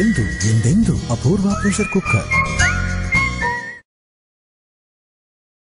ఎందు ఎందెందు అపూర్వ pressure cooker